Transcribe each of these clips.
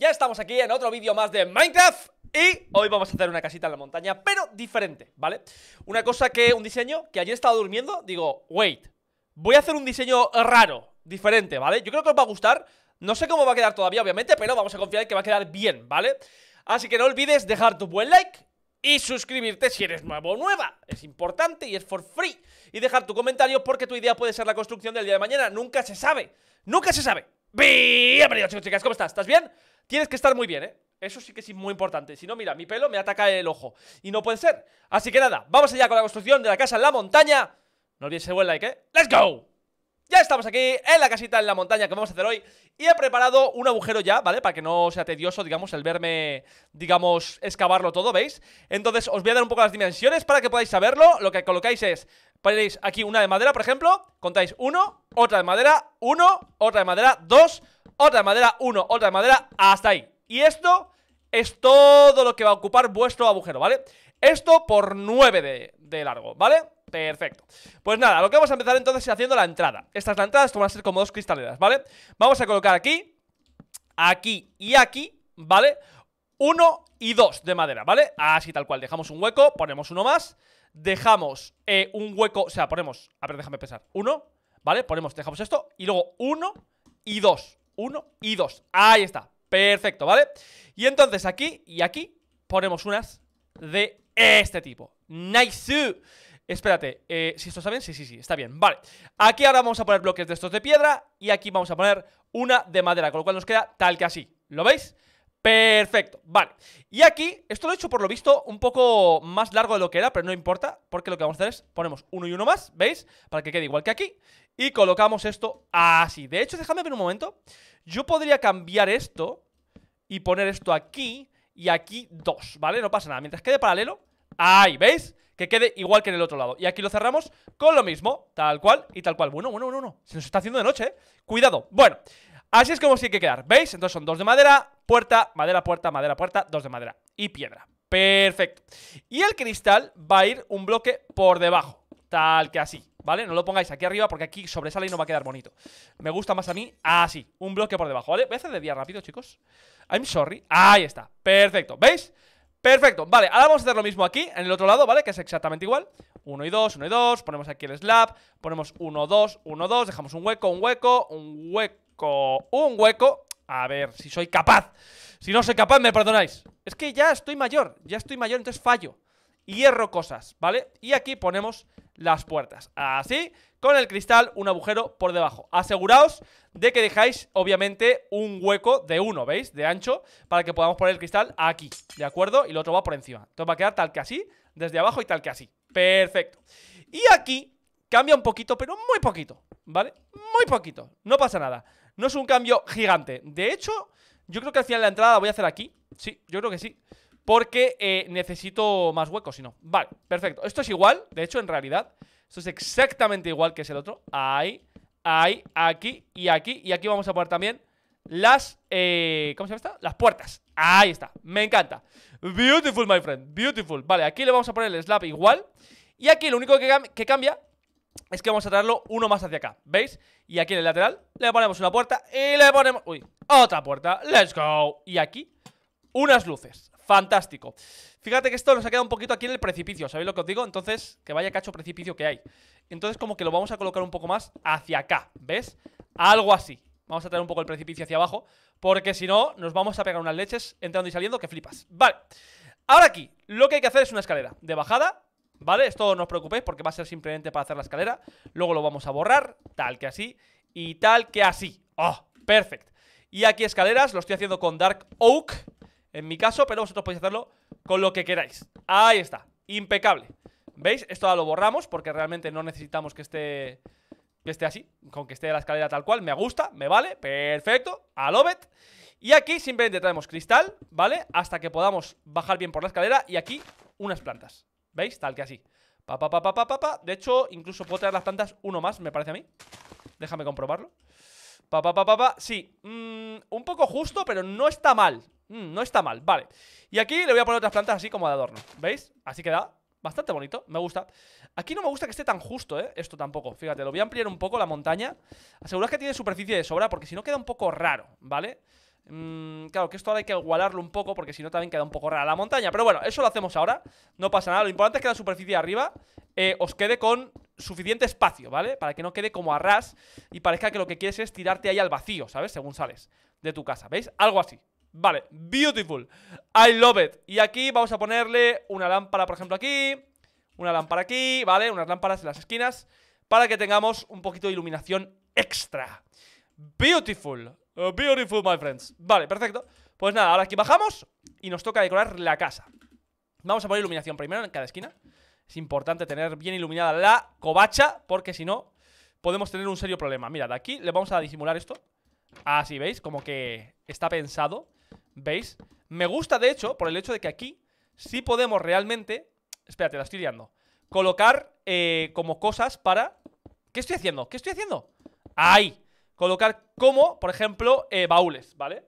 Ya estamos aquí en otro vídeo más de Minecraft y hoy vamos a hacer una casita en la montaña, pero diferente, ¿vale? Una cosa que, un diseño que ayer estaba durmiendo, digo, wait, voy a hacer un diseño raro, diferente, ¿vale? Yo creo que os va a gustar, no sé cómo va a quedar todavía, obviamente, pero vamos a confiar en que va a quedar bien, ¿vale? Así que no olvides dejar tu buen like y suscribirte si eres nuevo o nueva. Es importante y es for free. Y dejar tu comentario porque tu idea puede ser la construcción del día de mañana. Nunca se sabe. Nunca se sabe. Bienvenidos chicos chicas, ¿cómo estás? ¿Estás bien? Tienes que estar muy bien, ¿eh? Eso sí que es muy importante. Si no, mira, mi pelo me ataca el ojo. Y no puede ser. Así que nada, vamos allá con la construcción de la casa en la montaña. No olvides ese buen like, ¿eh? ¡Let's go! Ya estamos aquí en la casita en la montaña que vamos a hacer hoy Y he preparado un agujero ya, ¿vale? Para que no sea tedioso, digamos, el verme, digamos, excavarlo todo, ¿veis? Entonces os voy a dar un poco las dimensiones para que podáis saberlo Lo que colocáis es, ponéis aquí una de madera, por ejemplo Contáis uno, otra de madera, uno, otra de madera, dos Otra de madera, uno, otra de madera, hasta ahí Y esto es todo lo que va a ocupar vuestro agujero, ¿vale? Esto por 9 de, de largo, ¿vale? Perfecto. Pues nada, lo que vamos a empezar entonces es haciendo la entrada. Esta es la entrada, esto van a ser como dos cristaleras, ¿vale? Vamos a colocar aquí, aquí y aquí, ¿vale? Uno y dos de madera, ¿vale? Así tal cual, dejamos un hueco, ponemos uno más Dejamos eh, un hueco, o sea, ponemos, a ver, déjame pensar Uno, ¿vale? Ponemos, dejamos esto Y luego uno y dos Uno y dos, ahí está, perfecto, ¿vale? Y entonces aquí y aquí ponemos unas de este tipo. Nice. Espérate, eh, si esto está bien, sí, sí, sí, está bien, vale. Aquí ahora vamos a poner bloques de estos de piedra Y aquí vamos a poner una de madera Con lo cual nos queda tal que así, ¿lo veis? Perfecto, vale. Y aquí, esto lo he hecho por lo visto un poco más largo de lo que era Pero no importa, porque lo que vamos a hacer es Ponemos uno y uno más, ¿veis? Para que quede igual que aquí Y colocamos esto así. De hecho, déjame ver un momento. Yo podría cambiar esto Y poner esto aquí Y aquí dos, ¿vale? No pasa nada, mientras quede paralelo Ahí, ¿veis? que quede igual que en el otro lado. Y aquí lo cerramos con lo mismo, tal cual y tal cual. Bueno, bueno, bueno, no, se nos está haciendo de noche, ¿eh? Cuidado, bueno, así es como sí que quedar, ¿veis? Entonces son dos de madera, puerta, madera, puerta, madera, puerta, dos de madera Y piedra, perfecto. Y el cristal va a ir un bloque por debajo, tal que así ¿Vale? No lo pongáis aquí arriba porque aquí sobresale y no va a quedar bonito. Me gusta más a mí así, un bloque por debajo, ¿vale? Voy a hacer de día rápido, chicos. I'm sorry, ahí está, perfecto, ¿veis? Perfecto, vale, ahora vamos a hacer lo mismo aquí, en el otro lado, ¿vale? Que es exactamente igual. 1 y 2, 1 y 2, ponemos aquí el slab. Ponemos 1, 2, 1, 2 Dejamos un hueco, un hueco, un hueco, un hueco. A ver, si soy capaz. Si no soy capaz, me perdonáis. Es que ya estoy mayor, ya estoy mayor, entonces fallo. Hierro cosas, ¿vale? Y aquí ponemos las puertas. Así, con el cristal, un agujero por debajo. Aseguraos de que dejáis, obviamente, un hueco de uno, ¿veis? De ancho, para que podamos poner el cristal aquí, ¿de acuerdo? Y el otro va por encima. Entonces va a quedar tal que así, desde abajo y tal que así. Perfecto. Y aquí cambia un poquito, pero muy poquito, ¿vale? Muy poquito, no pasa nada. No es un cambio gigante. De hecho, yo creo que al final la entrada la voy a hacer aquí. Sí, yo creo que sí Porque eh, necesito más huecos, si no. Vale, perfecto, esto es igual, de hecho, en realidad Esto es exactamente igual que es el otro. Ahí, ahí, aquí y aquí. Y aquí vamos a poner también las, eh, ¿cómo se llama esta? Las puertas, ahí está, me encanta. Beautiful, my friend, beautiful. Vale, aquí le vamos a poner el slab igual. Y aquí lo único que, cambia es que vamos a traerlo uno más hacia acá, ¿veis? Y aquí en el lateral le ponemos una puerta y le ponemos... Uy, otra puerta, let's go. Y aquí, unas luces, fantástico Fíjate que esto nos ha quedado un poquito aquí en el precipicio, ¿sabéis lo que os digo? Entonces, que vaya cacho precipicio que hay Entonces como que lo vamos a colocar un poco más hacia acá, ¿ves? Algo así Vamos a traer un poco el precipicio hacia abajo Porque si no, nos vamos a pegar unas leches entrando y saliendo que flipas Vale, ahora aquí, lo que hay que hacer es una escalera de bajada ¿Vale? Esto no os preocupéis porque va a ser simplemente para hacer la escalera Luego lo vamos a borrar, tal que así Y tal que así ¡Oh! Perfecto Y aquí escaleras, lo estoy haciendo con Dark Oak En mi caso, pero vosotros podéis hacerlo con lo que queráis Ahí está, impecable ¿Veis? Esto ahora lo borramos porque realmente no necesitamos que esté que esté así, con que esté la escalera tal cual, me gusta, me vale, perfecto, a love. Y aquí simplemente traemos cristal, ¿vale? Hasta que podamos bajar bien por la escalera y aquí unas plantas, ¿veis? Tal que así. Pa, pa, pa, pa, pa, pa, De hecho, incluso puedo traer las plantas uno más, me parece a mí. Déjame comprobarlo. Pa, pa, pa, pa, pa. Sí, mm, un poco justo, pero no está mal. Mm, no está mal, vale. Y aquí le voy a poner otras plantas así como de adorno, ¿veis? Así queda Bastante bonito, me gusta Aquí no me gusta que esté tan justo, ¿eh? Esto tampoco, fíjate, lo voy a ampliar un poco la montaña Asegurar que tiene superficie de sobra Porque si no queda un poco raro, ¿vale? Mm, claro, que esto ahora hay que igualarlo un poco porque si no también queda un poco rara la montaña. Pero bueno, eso lo hacemos ahora. No pasa nada. Lo importante es que la superficie de arriba eh, os quede con suficiente espacio, ¿vale? Para que no quede como a ras y parezca que lo que quieres es tirarte ahí al vacío, ¿sabes? Según sales de tu casa, ¿veis? Algo así. Vale, beautiful. I love it. Y aquí vamos a ponerle una lámpara, por ejemplo, aquí. Una lámpara aquí, ¿vale? Unas lámparas en las esquinas para que tengamos un poquito de iluminación extra. Beautiful. Uh, beautiful, my friends. Vale, perfecto. Pues nada, ahora aquí bajamos y nos toca decorar la casa. Vamos a poner iluminación primero en cada esquina. Es importante tener bien iluminada la covacha, porque si no, podemos tener un serio problema. Mirad, aquí le vamos a disimular esto. Así, ¿veis? Como que está pensado. ¿Veis? Me gusta, de hecho, por el hecho de que aquí sí podemos realmente... Espérate, la estoy liando. Colocar eh, como cosas para... ¿Qué estoy haciendo? ¿Qué estoy haciendo? ¡Ahí! colocar como, por ejemplo, eh, baúles, ¿vale?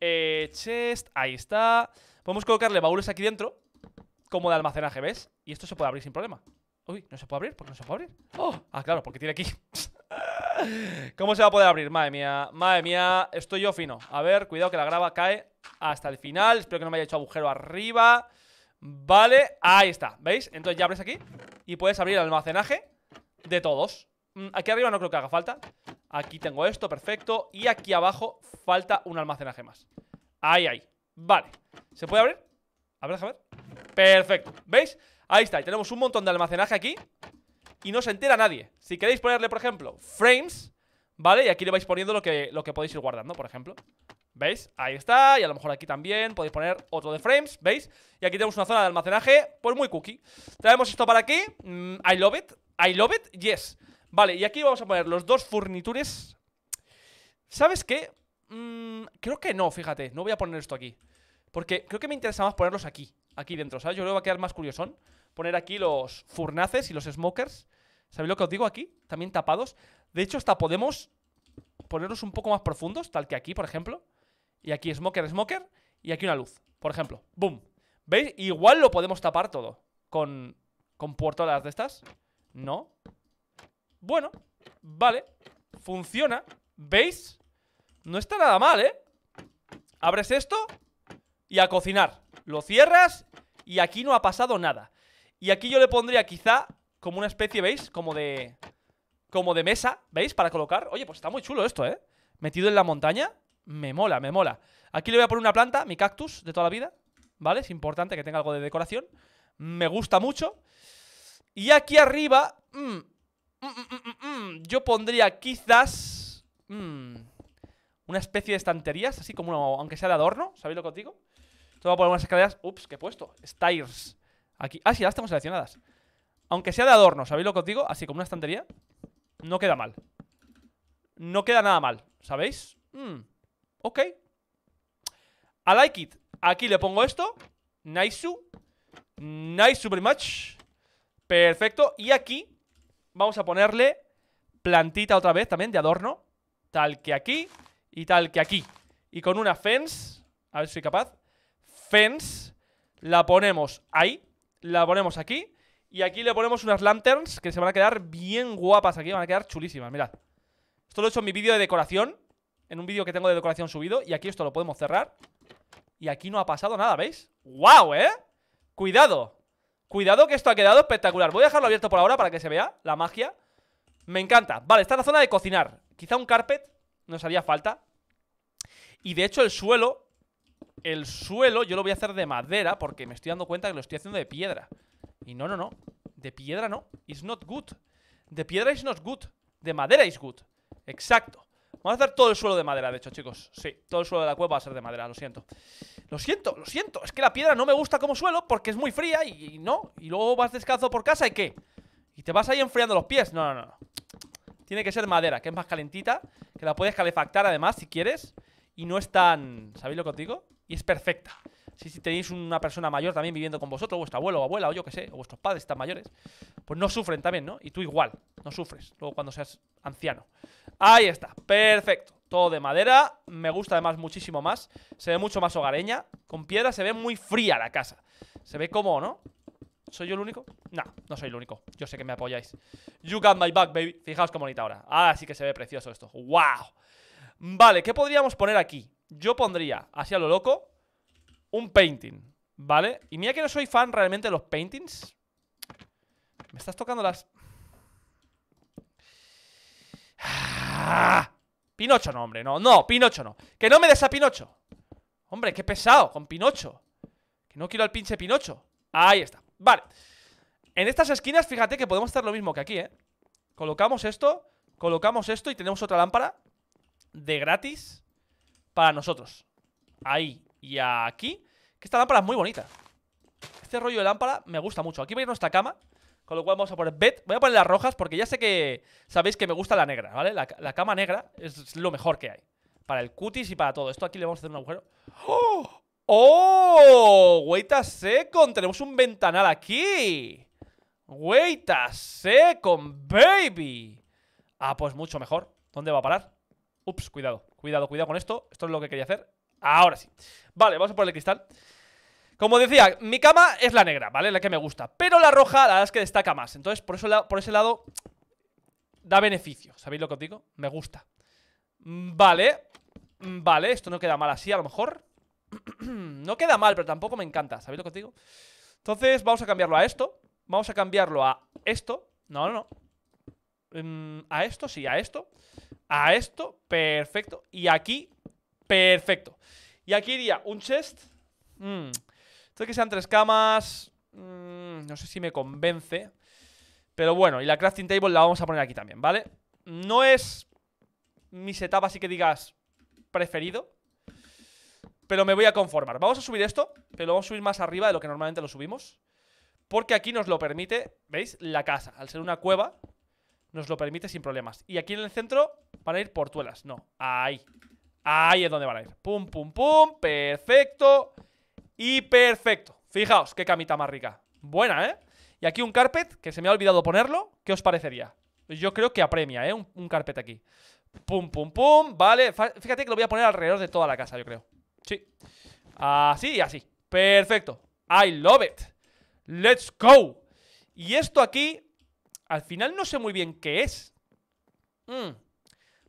Eh, chest, ahí está Podemos colocarle baúles aquí dentro Como de almacenaje, ¿ves? Y esto se puede abrir sin problema Uy, ¿no se puede abrir? ¿Por qué no se puede abrir? ¡Oh! Ah, claro, porque tiene aquí ¿Cómo se va a poder abrir? Madre mía, madre mía Estoy yo fino A ver, cuidado que la grava cae hasta el final. Espero que no me haya hecho agujero arriba. Vale, ahí está, ¿veis? Entonces ya abres aquí Y puedes abrir el almacenaje de todos. Mm, Aquí arriba no creo que haga falta. Aquí tengo esto, perfecto. Y aquí abajo falta un almacenaje más. Ahí, ahí, vale. ¿Se puede abrir? A ver, déjame ver. Perfecto, ¿veis? Ahí está, y tenemos un montón de almacenaje aquí Y no se entera nadie. Si queréis ponerle, por ejemplo, frames ¿Vale? Y aquí le vais poniendo lo que, lo que podéis ir guardando, por ejemplo ¿Veis? Ahí está, y a lo mejor aquí también podéis poner otro de frames, ¿veis? Y aquí tenemos una zona de almacenaje, pues muy cookie Traemos esto para aquí, mm, I love it, I love it, yes Vale, y aquí vamos a poner los dos furnitures ¿Sabes qué? Mm, creo que no, fíjate, no voy a poner esto aquí Porque creo que me interesa más ponerlos aquí Aquí dentro, ¿sabes? Yo creo que va a quedar más curiosón Poner aquí los furnaces y los smokers ¿Sabéis lo que os digo aquí? También tapados De hecho, hasta podemos ponerlos un poco más profundos Tal que aquí, por ejemplo Y aquí smoker, smoker Y aquí una luz, por ejemplo ¡Boom! ¿Veis? Igual lo podemos tapar todo Con, con puertas de estas ¿No? Bueno, vale Funciona ¿Veis? No está nada mal, ¿eh? Abres esto Y a cocinar Lo cierras Y aquí no ha pasado nada Y aquí yo le pondría quizá Como una especie, ¿veis? Como de... Como de mesa, ¿veis? Para colocar Oye, pues está muy chulo esto, ¿eh? Metido en la montaña Me mola, me mola Aquí le voy a poner una planta, mi cactus de toda la vida ¿Vale? Es importante que tenga algo de decoración Me gusta mucho Y aquí arriba mmm, Mm, mm, mm, yo pondría quizás una especie de estanterías, así como aunque sea de adorno, ¿sabéis lo que os digo? Esto voy a poner unas escaleras, ups, ¿qué he puesto? Stairs. Aquí, ah, sí, las tengo seleccionadas. Aunque sea de adorno, ¿sabéis lo que os digo? Así como una estantería. No queda mal. No queda nada mal, ¿sabéis? Ok. I like it. Aquí le pongo esto. Nice. Nice very much. Perfecto. Y aquí Vamos a ponerle plantita otra vez también de adorno Tal que aquí y tal que aquí Y con una fence A ver si soy capaz Fence La ponemos ahí La ponemos aquí Y aquí le ponemos unas lanterns Que se van a quedar bien guapas aquí Van a quedar chulísimas, mirad Esto lo he hecho en mi vídeo de decoración En un vídeo que tengo de decoración subido Y aquí esto lo podemos cerrar Y aquí no ha pasado nada, ¿veis? ¡Wow, eh! Cuidado Cuidado que esto ha quedado espectacular Voy a dejarlo abierto por ahora para que se vea la magia. Me encanta. Vale, está la zona de cocinar. Quizá un carpet nos haría falta. Y de hecho el suelo El suelo yo lo voy a hacer de madera Porque me estoy dando cuenta que lo estoy haciendo de piedra. Y no, no, no. De piedra no. It's not good. De piedra is not good. De madera is good. Exacto Vamos a hacer todo el suelo de madera, de hecho, chicos. Sí, todo el suelo de la cueva va a ser de madera, lo siento. Lo siento, lo siento. Es que la piedra no me gusta como suelo porque es muy fría y, no. Y luego vas descalzo por casa y ¿qué? Y te vas ahí enfriando los pies. No, no, no. Tiene que ser madera, que es más calentita Que la puedes calefactar además, si quieres. Y no es tan... ¿Sabéis lo que os digo? Y es perfecta si, tenéis una persona mayor también viviendo con vosotros, vuestro abuelo o abuela, o yo que sé, o vuestros padres están mayores, pues no sufren también, ¿no? Y tú igual, no sufres, luego cuando seas anciano. Ahí está, perfecto. Todo de madera, me gusta además muchísimo más. Se ve mucho más hogareña. Con piedra se ve muy fría la casa. Se ve como, ¿no? ¿Soy yo el único? No, no soy el único. Yo sé que me apoyáis. You got my back, baby. Fijaos cómo bonita ahora. Ah, sí que se ve precioso esto. ¡Wow! Vale, ¿qué podríamos poner aquí? yo pondría, así a lo loco, un painting, ¿vale? Y mira que no soy fan realmente de los paintings. Me estás tocando las... Ah, Pinocho no, hombre, no, no, Pinocho no. Que no me des a Pinocho. Hombre, qué pesado, con Pinocho. Que no quiero al pinche Pinocho. Ahí está, vale. En estas esquinas, fíjate que podemos hacer lo mismo que aquí, ¿eh? Colocamos esto Colocamos esto y tenemos otra lámpara De gratis Para nosotros. Ahí y aquí Que esta lámpara es muy bonita Este rollo de lámpara me gusta mucho Aquí va a ir nuestra cama con lo cual vamos a poner bed. Voy a poner las rojas porque ya sé que sabéis que me gusta la negra, ¿vale? La, cama negra es lo mejor que hay. Para el cutis y para todo. Esto aquí le vamos a hacer un agujero. ¡Oh! ¡Oh! Wait a second. Tenemos un ventanal aquí. Wait a second, baby. Ah, pues mucho mejor. ¿Dónde va a parar? Ups, cuidado. Cuidado, cuidado con esto. Esto es lo que quería hacer. Ahora sí. Vale, vamos a poner el cristal. Como decía, mi cama es la negra, ¿vale? La que me gusta. Pero la roja, la verdad es que destaca más. Entonces, por, eso, por ese lado, da beneficio. ¿Sabéis lo que os digo? Me gusta. Mm, vale. Mm, vale, esto no queda mal así, a lo mejor. no queda mal, pero tampoco me encanta. ¿Sabéis lo que os digo? Entonces, vamos a cambiarlo a esto. Vamos a cambiarlo a esto. No, no, no. Mm, a esto, sí, a esto. A esto, perfecto. Y aquí, perfecto. Y aquí iría un chest. Mmm esto que sean tres camas... Mmm, no sé si me convence. Pero bueno, y la crafting table la vamos a poner aquí también, ¿vale? No es mi setup así que digas preferido. Pero me voy a conformar. Vamos a subir esto, pero lo vamos a subir más arriba de lo que normalmente lo subimos. Porque aquí nos lo permite, ¿veis? La casa, al ser una cueva, nos lo permite sin problemas. Y aquí en el centro van a ir portuelas. No, ahí. Ahí es donde van a ir. Pum, pum, pum. Perfecto. Y perfecto. Fijaos, qué camita más rica. Buena, ¿eh? Y aquí un carpet, que se me ha olvidado ponerlo. ¿Qué os parecería? Yo creo que apremia, ¿eh? Un, carpet aquí. Pum, pum, pum. Vale. Fíjate que lo voy a poner alrededor de toda la casa, yo creo. Sí. Así y así. Perfecto. I love it. Let's go. Y esto aquí, al final no sé muy bien qué es. Mm.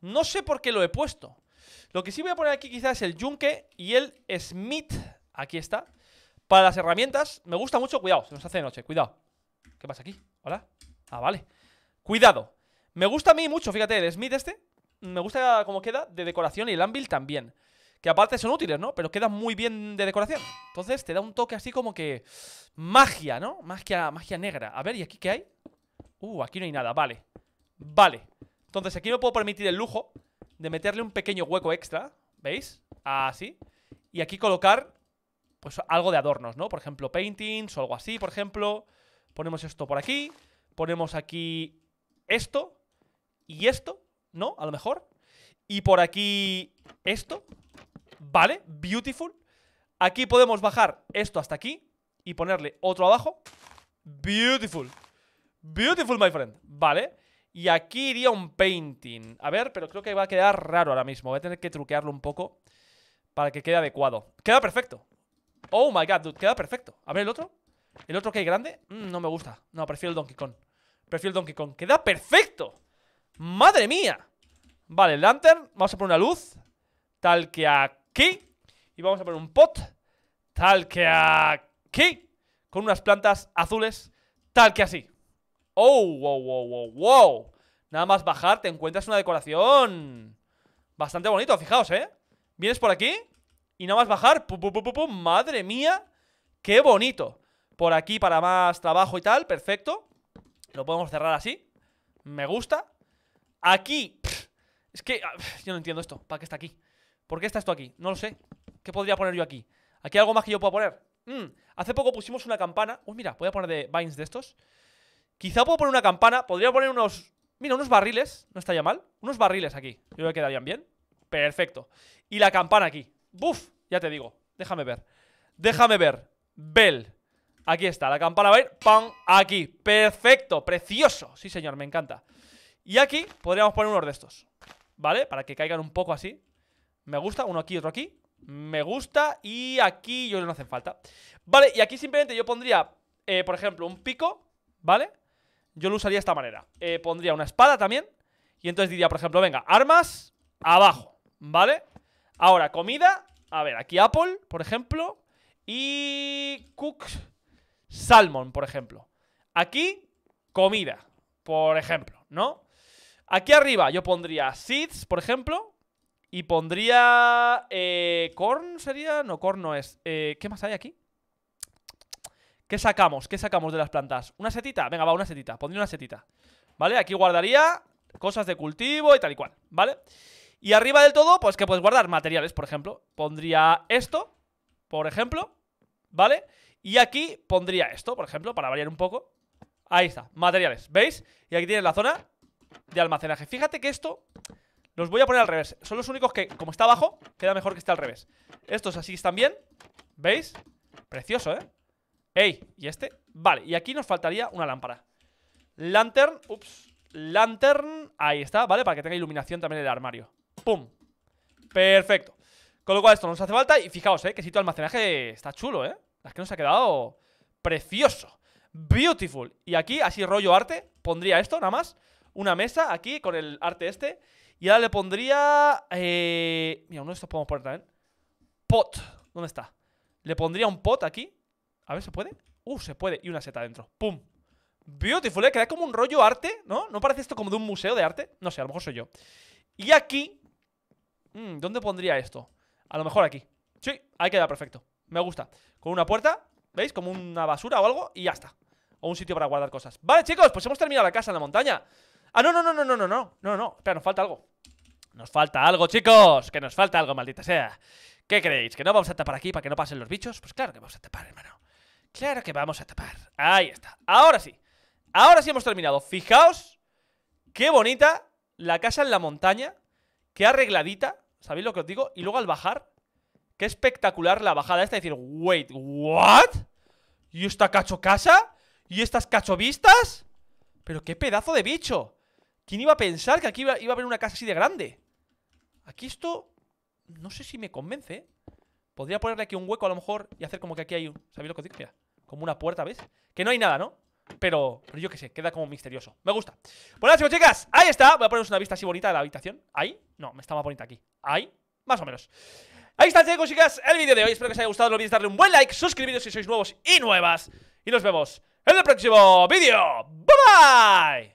No sé por qué lo he puesto. Lo que sí voy a poner aquí quizás es el yunque y el Smith Aquí está. Para las herramientas, me gusta mucho. Cuidado, se nos hace de noche. Cuidado. ¿Qué pasa aquí? ¿Hola? Ah, vale. Cuidado. Me gusta a mí mucho, fíjate, el Smith este. Me gusta cómo queda de decoración y el Anvil también. Que aparte son útiles, ¿no? Pero queda muy bien de decoración. Entonces te da un toque así como que... Magia, ¿no? Magia, magia negra. A ver, ¿y aquí qué hay? Uh, aquí no hay nada, vale. Vale. Entonces aquí me puedo permitir el lujo de meterle un pequeño hueco extra. ¿Veis? Así. Y aquí colocar pues algo de adornos, ¿no? Por ejemplo, paintings o algo así, por ejemplo. Ponemos esto por aquí. Ponemos aquí esto y esto, ¿no? A lo mejor. Y por aquí esto. Vale, beautiful. Aquí podemos bajar esto hasta aquí y ponerle otro abajo. Beautiful. Beautiful, my friend. Vale. Y aquí iría un painting. A ver, pero creo que va a quedar raro ahora mismo. Voy a tener que truquearlo un poco para que quede adecuado. Queda perfecto. Oh my god, dude, queda perfecto A ver el otro ¿El otro que hay grande? Mm, no me gusta No, prefiero el Donkey Kong Prefiero el Donkey Kong ¡Queda perfecto! ¡Madre mía! Vale, lantern Vamos a poner una luz Tal que aquí Y vamos a poner un pot Tal que aquí Con unas plantas azules Tal que así Oh, wow, wow, wow, wow Nada más bajar te encuentras una decoración Bastante bonito, fijaos, ¿eh? Vienes por aquí y nada más bajar, madre mía, qué bonito. Por aquí para más trabajo y tal, perfecto. Lo podemos cerrar así. Me gusta. Aquí, es que ah, yo no entiendo esto. ¿Para qué está aquí? ¿Por qué está esto aquí? No lo sé. ¿Qué podría poner yo aquí? ¿Aquí hay algo más que yo pueda poner? Mm, hace poco pusimos una campana. Uy, mira, voy a poner de vines de estos. Quizá puedo poner una campana. Podría poner unos... Mira, unos barriles. No estaría mal. Unos barriles aquí. Yo creo que quedarían bien. Perfecto. Y la campana aquí. ¡Buf! Ya te digo. Déjame ver. Déjame ver. Bell. Aquí está. La campana va a ir. ¡Pam! Aquí. Perfecto. Precioso. Sí, señor. Me encanta. Y aquí podríamos poner unos de estos. ¿Vale? Para que caigan un poco así. Me gusta. Uno aquí, otro aquí. Me gusta. Y aquí yo no hacen falta. Vale. Y aquí simplemente yo pondría, eh, por ejemplo, un pico. ¿Vale? Yo lo usaría de esta manera. Eh, pondría una espada también. Y entonces diría, por ejemplo, venga, armas abajo. ¿Vale? Ahora, comida. A ver, aquí Apple, por ejemplo. Y Cook Salmon, por ejemplo. Aquí, comida, por ejemplo, ¿no? Aquí arriba yo pondría seeds, por ejemplo. Y pondría... Eh, ¿Corn sería? No, corn no es. Eh, ¿Qué más hay aquí? ¿Qué sacamos? ¿Qué sacamos de las plantas? ¿Una setita? Venga, va, una setita. Pondría una setita. ¿Vale? Aquí guardaría cosas de cultivo y tal y cual. ¿Vale? Y arriba del todo, pues que puedes guardar materiales, por ejemplo. Pondría esto, por ejemplo. ¿Vale? Y aquí pondría esto, por ejemplo, para variar un poco. Ahí está, materiales, ¿veis? Y aquí tienes la zona de almacenaje. Fíjate que esto los voy a poner al revés. Son los únicos que, como está abajo, queda mejor que esté al revés. Estos así están bien, ¿veis? Precioso, ¿eh? ¡Ey! ¿Y este? Vale, y aquí nos faltaría una lámpara. Lantern, ups. Lantern, ahí está, ¿vale? Para que tenga iluminación también el armario. ¡Pum! Perfecto. Con lo cual esto nos hace falta y fijaos, ¿eh? Que sitio de almacenaje está chulo, ¿eh? La que nos ha quedado precioso. Beautiful. Y aquí, así rollo arte, pondría esto nada más. Una mesa aquí con el arte este. Y ahora le pondría... Eh... Mira, uno de estos podemos poner también. Pot. ¿Dónde está? Le pondría un pot aquí. A ver, ¿se puede? Uh, se puede. Y una seta dentro. ¡Pum! Beautiful, ¿eh? Queda como un rollo arte, ¿no? ¿No parece esto como de un museo de arte? No sé, a lo mejor soy yo. Y aquí... Mm, ¿Dónde pondría esto? A lo mejor aquí. Sí, ahí queda perfecto. Me gusta. Con una puerta, ¿veis? Como una basura o algo y ya está. O un sitio para guardar cosas. Vale, chicos, pues hemos terminado la casa en la montaña. Ah, no, no, no, no, no, no, no. No, no. Espera, nos falta algo. Nos falta algo, chicos. Que nos falta algo, maldita sea. ¿Qué creéis? ¿Que no vamos a tapar aquí para que no pasen los bichos? Pues claro que vamos a tapar, hermano. Claro que vamos a tapar. Ahí está. Ahora sí. Ahora sí hemos terminado. Fijaos qué bonita la casa en la montaña. Qué arregladita. ¿Sabéis lo que os digo? Y luego al bajar, qué espectacular la bajada esta. Es decir, wait, ¿what? ¿Y esta cacho casa? ¿Y estas cacho vistas? Pero qué pedazo de bicho. ¿Quién iba a pensar que aquí iba, a haber una casa así de grande? Aquí esto... No sé si me convence, ¿eh? Podría ponerle aquí un hueco a lo mejor y hacer como que aquí hay un... ¿Sabéis lo que digo? Mira, como una puerta, ¿ves? Que no hay nada, ¿no? Pero, pero yo qué sé, queda como misterioso. Me gusta. Bueno, chicos, chicas, ahí está. Voy a poneros una vista así bonita de la habitación. Ahí, no, me más bonita aquí. Ahí, más o menos. Ahí está, chicos, chicas, el vídeo de hoy. Espero que os haya gustado. No olvidéis darle un buen like Suscribiros si sois nuevos y nuevas. Y nos vemos en el próximo vídeo. Bye bye